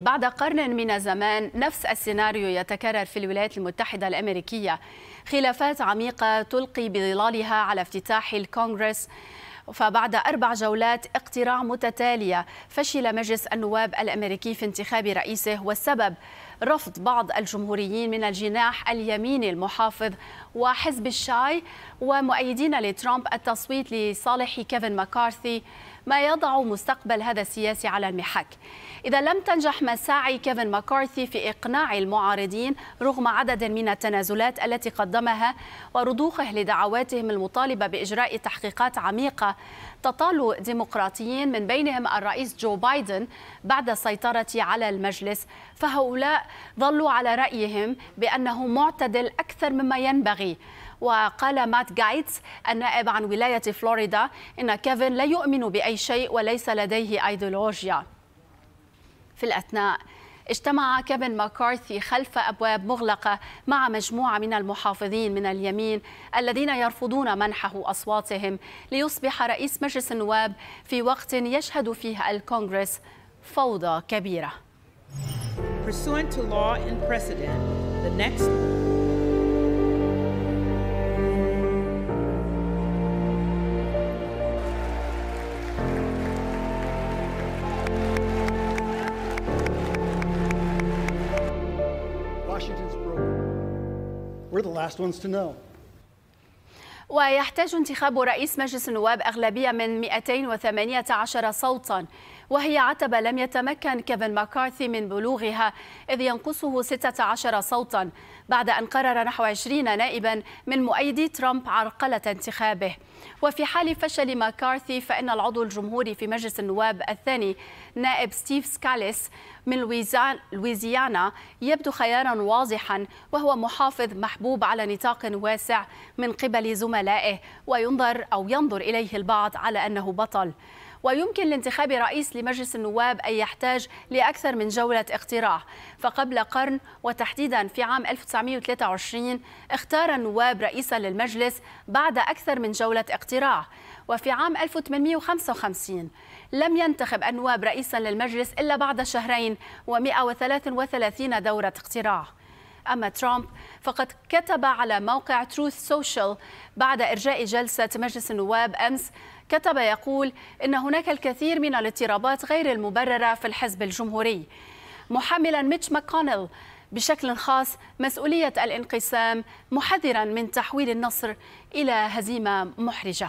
بعد قرن من الزمان نفس السيناريو يتكرر في الولايات المتحدة الأمريكية. خلافات عميقة تلقي بظلالها على افتتاح الكونغرس. فبعد أربع جولات اقتراع متتالية فشل مجلس النواب الأمريكي في انتخاب رئيسه والسبب رفض بعض الجمهوريين من الجناح اليميني المحافظ وحزب الشاي ومؤيدين لترامب التصويت لصالح كيفن ماكارثي ما يضع مستقبل هذا السياسي على المحك. إذا لم تنجح مساعي كيفن ماكارثي في إقناع المعارضين رغم عدد من التنازلات التي قدمها ورضوخه لدعواتهم المطالبة بإجراء تحقيقات عميقة تطال ديمقراطيين من بينهم الرئيس جو بايدن بعد السيطرة على المجلس فهؤلاء ظلوا على رأيهم بأنه معتدل أكثر مما ينبغي وقال مات جايتس النائب عن ولاية فلوريدا إن كيفن لا يؤمن بأي شيء وليس لديه أيديولوجيا في الأثناء اجتمع كيفن ماكارثي خلف أبواب مغلقة مع مجموعة من المحافظين من اليمين الذين يرفضون منحه أصواتهم ليصبح رئيس مجلس النواب في وقت يشهد فيه الكونغرس فوضى كبيرة. Pursuant to law and precedent, the next Washington's broken. We're the last ones to know. ويحتاج انتخاب رئيس مجلس النواب أغلبية من 218 صوتا. وهي عتبة لم يتمكن كيفن ماكارثي من بلوغها إذ ينقصه 16 صوتا بعد أن قرر نحو 20 نائبا من مؤيدي ترامب عرقلة انتخابه. وفي حال فشل ماكارثي فإن العضو الجمهوري في مجلس النواب الثاني نائب ستيف سكاليس من لويزيانا يبدو خيارا واضحا وهو محافظ محبوب على نطاق واسع من قبل زملائه وينظر أو ينظر إليه البعض على أنه بطل. ويمكن لانتخاب رئيس لمجلس النواب أن يحتاج لأكثر من جولة اقتراع. فقبل قرن وتحديدا في عام 1923 اختار النواب رئيسا للمجلس بعد أكثر من جولة اقتراع. وفي عام 1855 لم ينتخب النواب رئيسا للمجلس إلا بعد شهرين و133 دورة اقتراع. أما ترامب فقد كتب على موقع تروث سوشيال بعد إرجاء جلسة مجلس النواب أمس. كتب يقول إن هناك الكثير من الاضطرابات غير المبررة في الحزب الجمهوري. محملا ميتش ماكونيل بشكل خاص مسؤولية الانقسام محذرا من تحويل النصر إلى هزيمة محرجة.